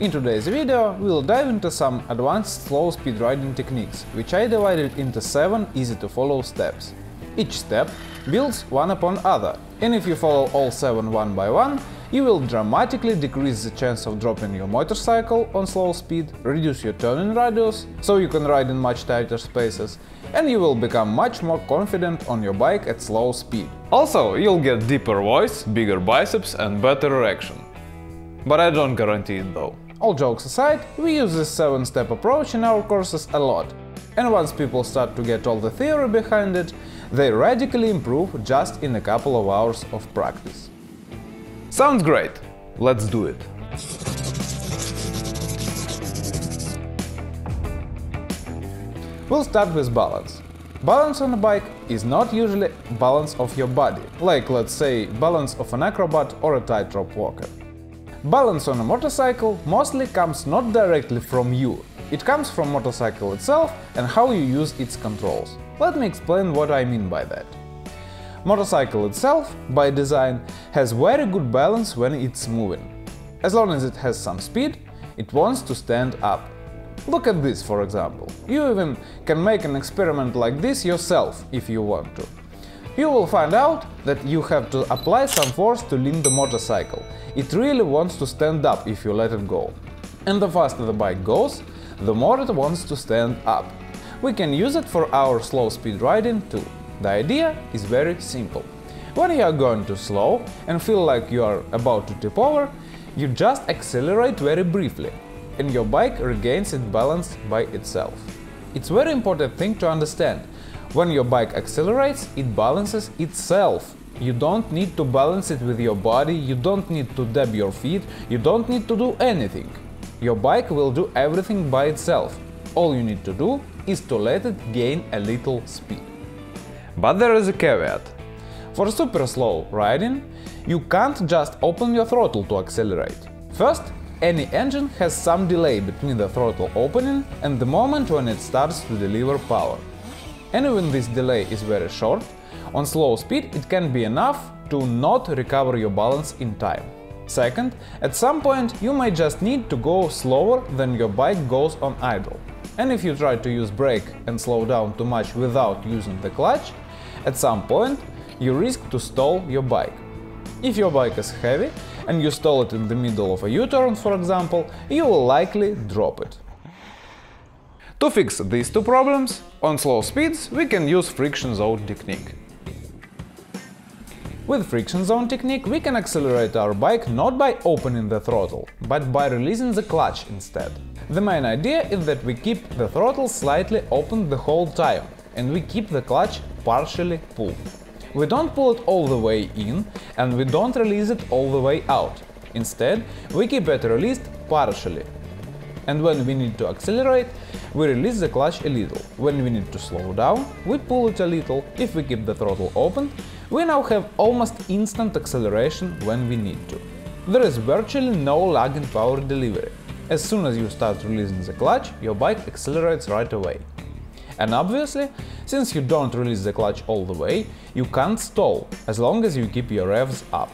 In today's video, we'll dive into some advanced slow speed riding techniques, which I divided into 7 easy to follow steps. Each step builds one upon other, and if you follow all 7 one by one, you will dramatically decrease the chance of dropping your motorcycle on slow speed, reduce your turning radius, so you can ride in much tighter spaces, and you will become much more confident on your bike at slow speed. Also, you'll get deeper voice, bigger biceps and better erection. But I don't guarantee it though. All jokes aside, we use this 7-step approach in our courses a lot. And once people start to get all the theory behind it, they radically improve just in a couple of hours of practice. Sounds great! Let's do it! We'll start with balance. Balance on a bike is not usually balance of your body, like let's say balance of an acrobat or a tightrope walker. Balance on a motorcycle mostly comes not directly from you, it comes from motorcycle itself and how you use its controls. Let me explain what I mean by that. Motorcycle itself, by design, has very good balance when it's moving. As long as it has some speed, it wants to stand up. Look at this, for example. You even can make an experiment like this yourself, if you want to. You will find out that you have to apply some force to lean the motorcycle. It really wants to stand up if you let it go. And the faster the bike goes, the more it wants to stand up. We can use it for our slow speed riding too. The idea is very simple. When you are going too slow and feel like you are about to tip over, you just accelerate very briefly, and your bike regains its balance by itself. It's very important thing to understand when your bike accelerates, it balances itself. You don't need to balance it with your body, you don't need to dab your feet, you don't need to do anything. Your bike will do everything by itself. All you need to do is to let it gain a little speed. But there is a caveat. For super slow riding, you can't just open your throttle to accelerate. First, any engine has some delay between the throttle opening and the moment when it starts to deliver power and when this delay is very short, on slow speed it can be enough to not recover your balance in time. Second, at some point you might just need to go slower than your bike goes on idle. And if you try to use brake and slow down too much without using the clutch, at some point you risk to stall your bike. If your bike is heavy and you stall it in the middle of a U-turn, for example, you will likely drop it. To fix these two problems, on slow speeds we can use friction zone technique. With friction zone technique we can accelerate our bike not by opening the throttle, but by releasing the clutch instead. The main idea is that we keep the throttle slightly open the whole time, and we keep the clutch partially pulled. We don't pull it all the way in, and we don't release it all the way out. Instead, we keep it released partially, and when we need to accelerate, we release the clutch a little. When we need to slow down, we pull it a little. If we keep the throttle open, we now have almost instant acceleration when we need to. There is virtually no lag in power delivery. As soon as you start releasing the clutch, your bike accelerates right away. And obviously, since you don't release the clutch all the way, you can't stall, as long as you keep your revs up.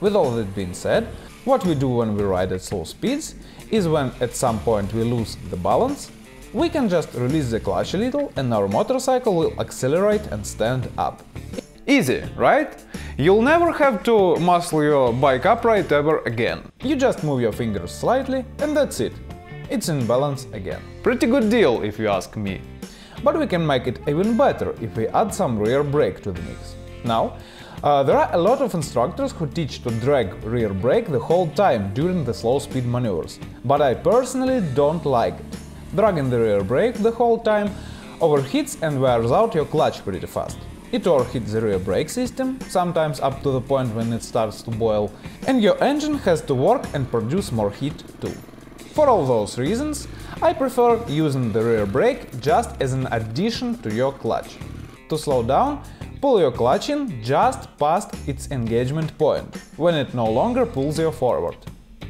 With all that being said, what we do when we ride at slow speeds is when at some point we lose the balance, we can just release the clutch a little and our motorcycle will accelerate and stand up. Easy, right? You'll never have to muscle your bike upright ever again. You just move your fingers slightly and that's it. It's in balance again. Pretty good deal, if you ask me. But we can make it even better if we add some rear brake to the mix. Now, uh, there are a lot of instructors who teach to drag rear brake the whole time during the slow speed maneuvers, but I personally don't like it. Dragging the rear brake the whole time overheats and wears out your clutch pretty fast. It overheats the rear brake system, sometimes up to the point when it starts to boil, and your engine has to work and produce more heat too. For all those reasons, I prefer using the rear brake just as an addition to your clutch. To slow down, Pull your clutch in just past its engagement point, when it no longer pulls you forward.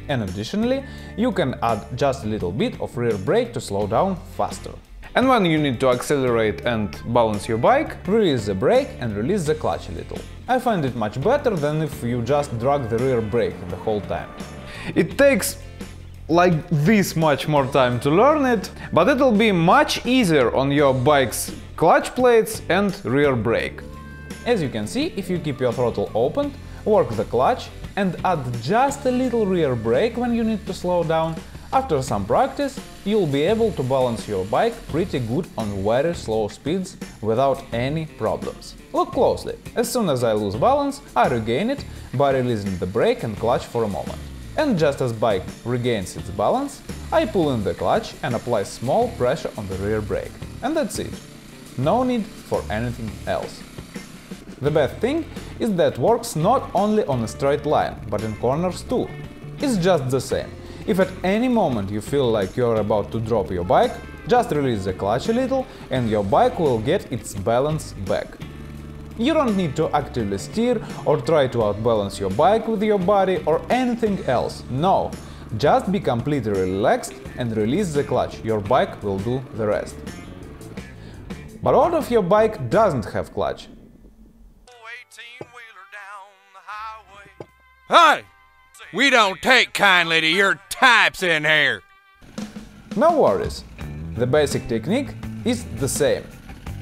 And additionally, you can add just a little bit of rear brake to slow down faster. And when you need to accelerate and balance your bike, release the brake and release the clutch a little. I find it much better than if you just drag the rear brake the whole time. It takes like this much more time to learn it, but it'll be much easier on your bike's clutch plates and rear brake. As you can see, if you keep your throttle open, work the clutch and add just a little rear brake when you need to slow down, after some practice, you'll be able to balance your bike pretty good on very slow speeds without any problems. Look closely. As soon as I lose balance, I regain it by releasing the brake and clutch for a moment. And just as bike regains its balance, I pull in the clutch and apply small pressure on the rear brake. And that's it. No need for anything else. The best thing is that works not only on a straight line, but in corners too. It's just the same. If at any moment you feel like you're about to drop your bike, just release the clutch a little and your bike will get its balance back. You don't need to actively steer or try to outbalance your bike with your body or anything else, no. Just be completely relaxed and release the clutch, your bike will do the rest. But what if your bike doesn't have clutch? Hey! We don't take kindly to your types in here. No worries. The basic technique is the same.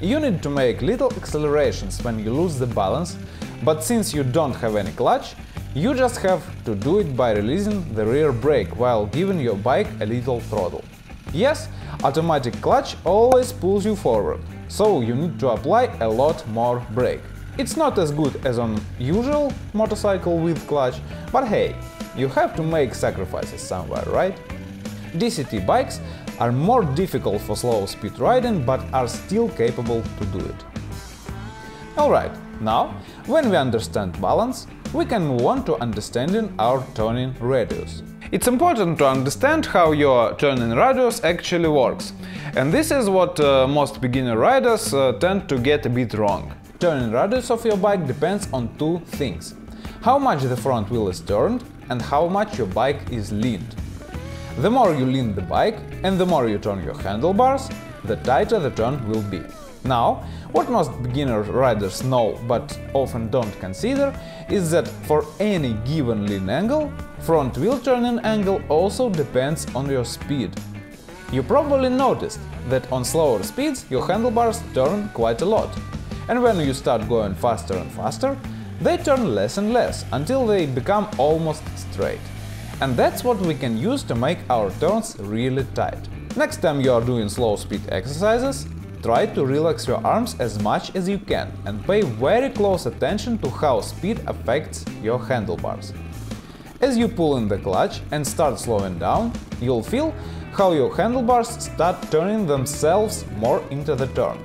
You need to make little accelerations when you lose the balance, but since you don't have any clutch, you just have to do it by releasing the rear brake while giving your bike a little throttle. Yes, automatic clutch always pulls you forward, so you need to apply a lot more brake. It's not as good as on usual motorcycle with clutch, but hey, you have to make sacrifices somewhere, right? DCT bikes are more difficult for slow speed riding, but are still capable to do it. Alright, now, when we understand balance, we can move on to understanding our turning radius. It's important to understand how your turning radius actually works, and this is what uh, most beginner riders uh, tend to get a bit wrong. Turning radius of your bike depends on two things. How much the front wheel is turned and how much your bike is leaned. The more you lean the bike and the more you turn your handlebars, the tighter the turn will be. Now, what most beginner riders know but often don't consider is that for any given lean angle, front wheel turning angle also depends on your speed. You probably noticed that on slower speeds your handlebars turn quite a lot, and when you start going faster and faster, they turn less and less until they become almost straight. And that's what we can use to make our turns really tight. Next time you are doing slow speed exercises, try to relax your arms as much as you can and pay very close attention to how speed affects your handlebars. As you pull in the clutch and start slowing down, you'll feel how your handlebars start turning themselves more into the turn.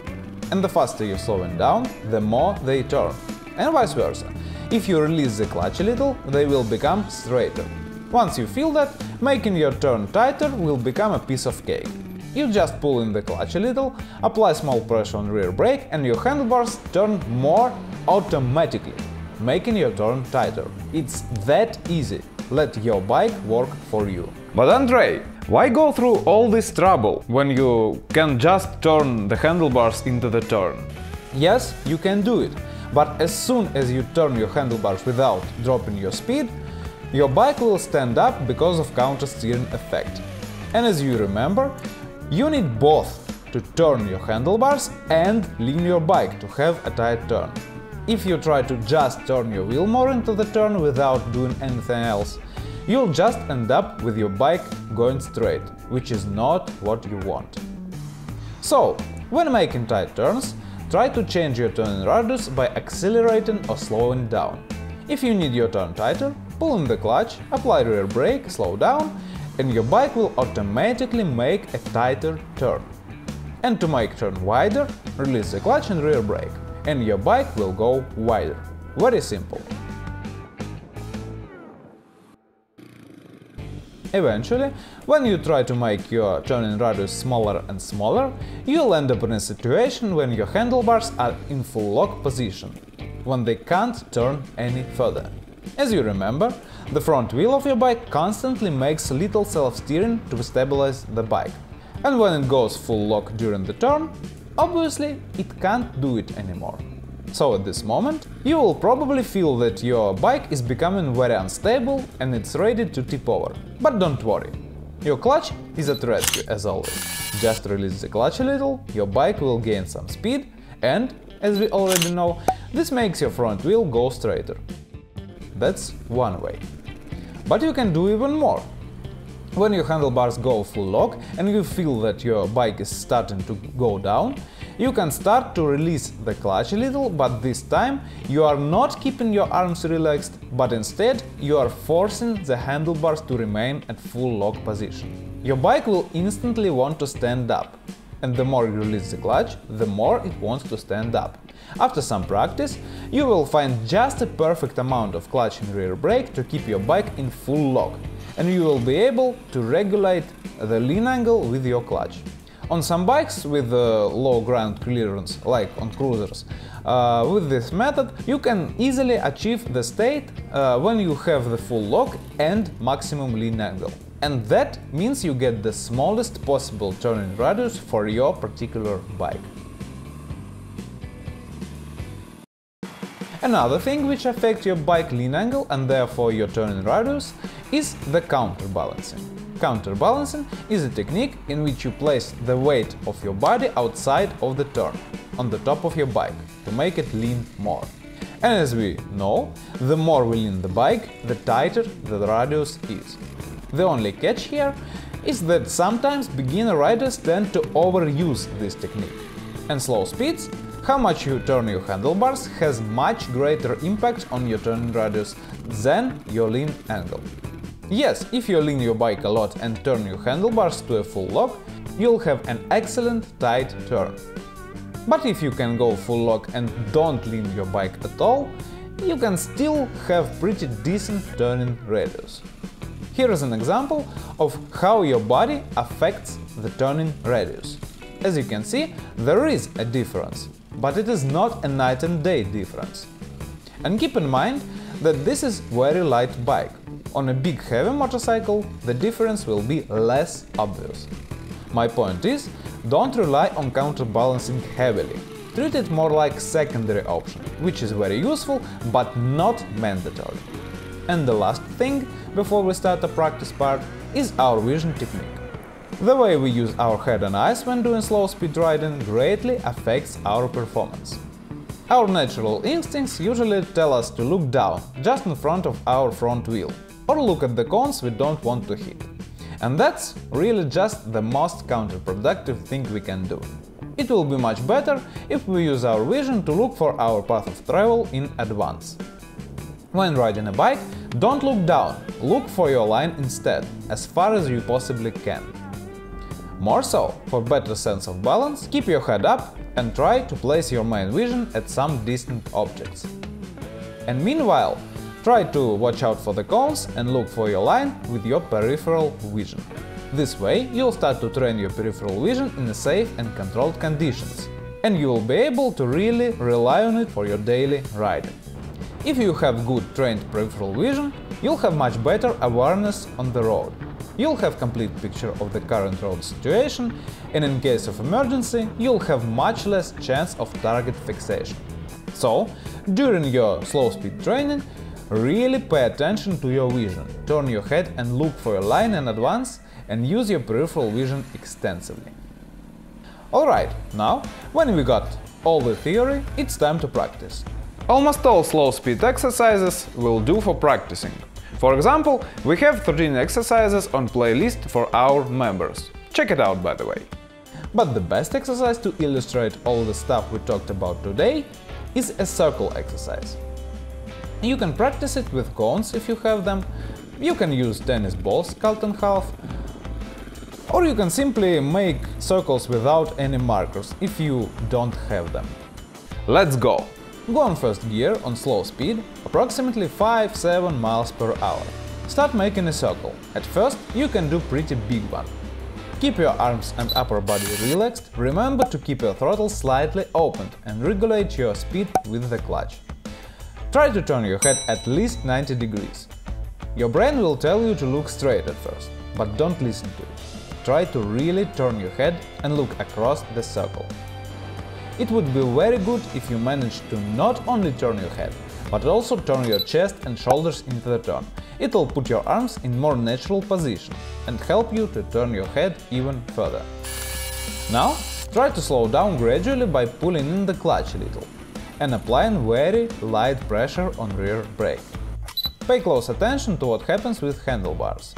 And the faster you're slowing down, the more they turn and vice versa. If you release the clutch a little, they will become straighter. Once you feel that, making your turn tighter will become a piece of cake. You just pull in the clutch a little, apply small pressure on rear brake and your handlebars turn more automatically, making your turn tighter. It's that easy. Let your bike work for you. But Andrei, why go through all this trouble when you can just turn the handlebars into the turn? Yes, you can do it, but as soon as you turn your handlebars without dropping your speed, your bike will stand up because of counter-steering effect. And as you remember, you need both to turn your handlebars and lean your bike to have a tight turn. If you try to just turn your wheel more into the turn without doing anything else, you'll just end up with your bike going straight, which is not what you want. So, when making tight turns, Try to change your turning radius by accelerating or slowing down. If you need your turn tighter, pull in the clutch, apply rear brake, slow down, and your bike will automatically make a tighter turn. And to make turn wider, release the clutch and rear brake, and your bike will go wider. Very simple. Eventually, when you try to make your turning radius smaller and smaller, you'll end up in a situation when your handlebars are in full lock position, when they can't turn any further. As you remember, the front wheel of your bike constantly makes little self-steering to stabilize the bike. And when it goes full lock during the turn, obviously it can't do it anymore. So at this moment, you will probably feel that your bike is becoming very unstable and it's ready to tip over. But don't worry. Your clutch is at rescue as always. Just release the clutch a little, your bike will gain some speed and, as we already know, this makes your front wheel go straighter. That's one way. But you can do even more. When your handlebars go full lock and you feel that your bike is starting to go down, you can start to release the clutch a little, but this time you are not keeping your arms relaxed, but instead you are forcing the handlebars to remain at full lock position. Your bike will instantly want to stand up, and the more you release the clutch, the more it wants to stand up. After some practice, you will find just a perfect amount of clutch and rear brake to keep your bike in full lock, and you will be able to regulate the lean angle with your clutch. On some bikes with uh, low ground clearance, like on cruisers, uh, with this method you can easily achieve the state uh, when you have the full lock and maximum lean angle. And that means you get the smallest possible turning radius for your particular bike. Another thing which affects your bike lean angle and therefore your turning radius is the counterbalancing. Counterbalancing is a technique in which you place the weight of your body outside of the turn, on the top of your bike, to make it lean more. And as we know, the more we lean the bike, the tighter the radius is. The only catch here is that sometimes beginner riders tend to overuse this technique. And slow speeds how much you turn your handlebars has much greater impact on your turning radius than your lean angle. Yes, if you lean your bike a lot and turn your handlebars to a full lock, you'll have an excellent tight turn. But if you can go full lock and don't lean your bike at all, you can still have pretty decent turning radius. Here is an example of how your body affects the turning radius. As you can see, there is a difference but it is not a night and day difference. And keep in mind that this is a very light bike. On a big heavy motorcycle, the difference will be less obvious. My point is, don't rely on counterbalancing heavily. Treat it more like secondary option, which is very useful but not mandatory. And the last thing, before we start the practice part, is our vision technique. The way we use our head and eyes when doing slow speed riding greatly affects our performance. Our natural instincts usually tell us to look down, just in front of our front wheel, or look at the cones we don't want to hit. And that's really just the most counterproductive thing we can do. It will be much better if we use our vision to look for our path of travel in advance. When riding a bike, don't look down, look for your line instead, as far as you possibly can. More so, for better sense of balance, keep your head up and try to place your main vision at some distant objects. And meanwhile, try to watch out for the cones and look for your line with your peripheral vision. This way, you'll start to train your peripheral vision in safe and controlled conditions, and you will be able to really rely on it for your daily riding. If you have good trained peripheral vision, you'll have much better awareness on the road. You'll have complete picture of the current road situation, and in case of emergency, you'll have much less chance of target fixation. So, during your slow speed training, really pay attention to your vision, turn your head and look for a line in advance, and use your peripheral vision extensively. Alright, now, when we got all the theory, it's time to practice. Almost all slow speed exercises will do for practicing. For example, we have 13 exercises on playlist for our members. Check it out, by the way. But the best exercise to illustrate all the stuff we talked about today is a circle exercise. You can practice it with cones if you have them, you can use tennis balls cut in half, or you can simply make circles without any markers if you don't have them. Let's go! Go on first gear on slow speed, approximately 5-7 miles per hour. Start making a circle. At first, you can do pretty big one. Keep your arms and upper body relaxed, remember to keep your throttle slightly opened and regulate your speed with the clutch. Try to turn your head at least 90 degrees. Your brain will tell you to look straight at first, but don't listen to it. Try to really turn your head and look across the circle. It would be very good if you managed to not only turn your head, but also turn your chest and shoulders into the turn. It'll put your arms in more natural position and help you to turn your head even further. Now, try to slow down gradually by pulling in the clutch a little and applying very light pressure on rear brake. Pay close attention to what happens with handlebars.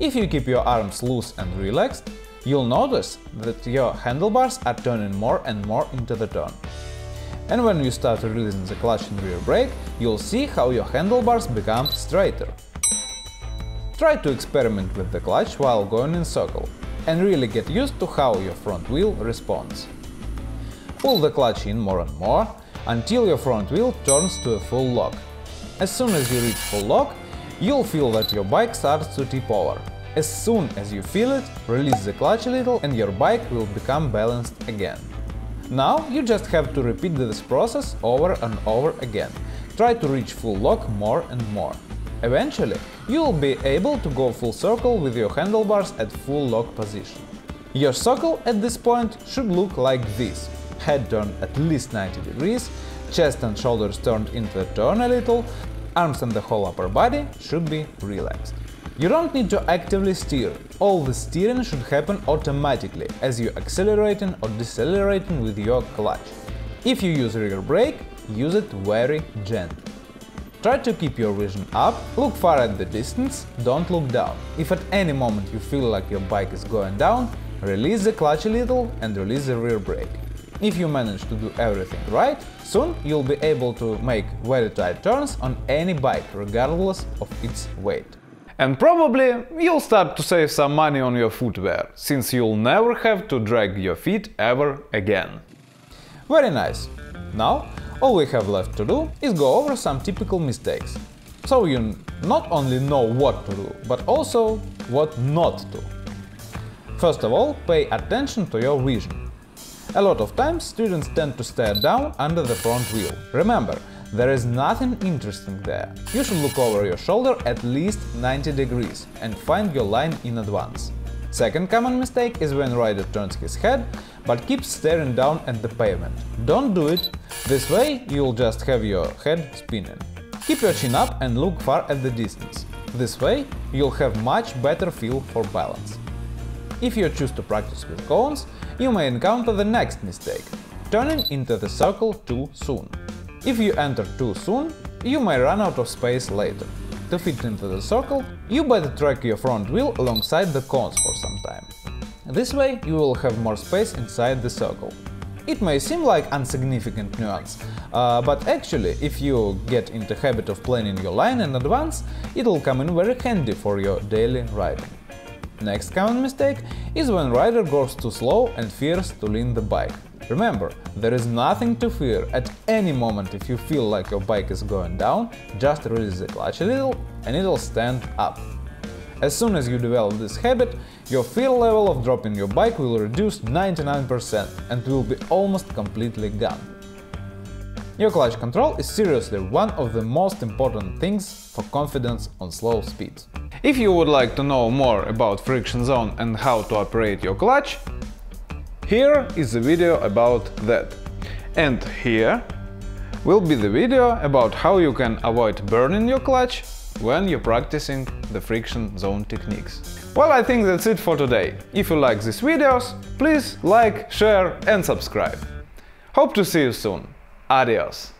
If you keep your arms loose and relaxed, you'll notice that your handlebars are turning more and more into the turn. And when you start releasing the clutch and rear brake, you'll see how your handlebars become straighter. Try to experiment with the clutch while going in circle and really get used to how your front wheel responds. Pull the clutch in more and more until your front wheel turns to a full lock. As soon as you reach full lock, you'll feel that your bike starts to tip over. As soon as you feel it, release the clutch a little and your bike will become balanced again. Now you just have to repeat this process over and over again. Try to reach full lock more and more. Eventually, you will be able to go full circle with your handlebars at full lock position. Your circle at this point should look like this. Head turned at least 90 degrees, chest and shoulders turned into the turn a little, arms and the whole upper body should be relaxed. You don't need to actively steer, all the steering should happen automatically as you accelerating or decelerating with your clutch. If you use rear brake, use it very gently. Try to keep your vision up, look far at the distance, don't look down. If at any moment you feel like your bike is going down, release the clutch a little and release the rear brake. If you manage to do everything right, soon you'll be able to make very tight turns on any bike regardless of its weight. And probably you'll start to save some money on your footwear, since you'll never have to drag your feet ever again. Very nice. Now, all we have left to do is go over some typical mistakes, so you not only know what to do, but also what not to. First of all, pay attention to your vision. A lot of times students tend to stare down under the front wheel. Remember, there is nothing interesting there. You should look over your shoulder at least 90 degrees and find your line in advance. Second common mistake is when rider turns his head, but keeps staring down at the pavement. Don't do it, this way you'll just have your head spinning. Keep your chin up and look far at the distance. This way you'll have much better feel for balance. If you choose to practice with cones, you may encounter the next mistake – turning into the circle too soon. If you enter too soon, you may run out of space later. To fit into the circle, you better track your front wheel alongside the cones for some time. This way you will have more space inside the circle. It may seem like insignificant nuance, uh, but actually, if you get into habit of planning your line in advance, it'll come in very handy for your daily riding. Next common mistake is when rider goes too slow and fears to lean the bike. Remember, there is nothing to fear. At any moment if you feel like your bike is going down, just release the clutch a little and it'll stand up. As soon as you develop this habit, your fear level of dropping your bike will reduce 99% and will be almost completely gone. Your clutch control is seriously one of the most important things for confidence on slow speeds. If you would like to know more about friction zone and how to operate your clutch, here is a video about that. And here will be the video about how you can avoid burning your clutch when you're practicing the friction zone techniques. Well, I think that's it for today. If you like these videos, please like, share and subscribe. Hope to see you soon. Adeus.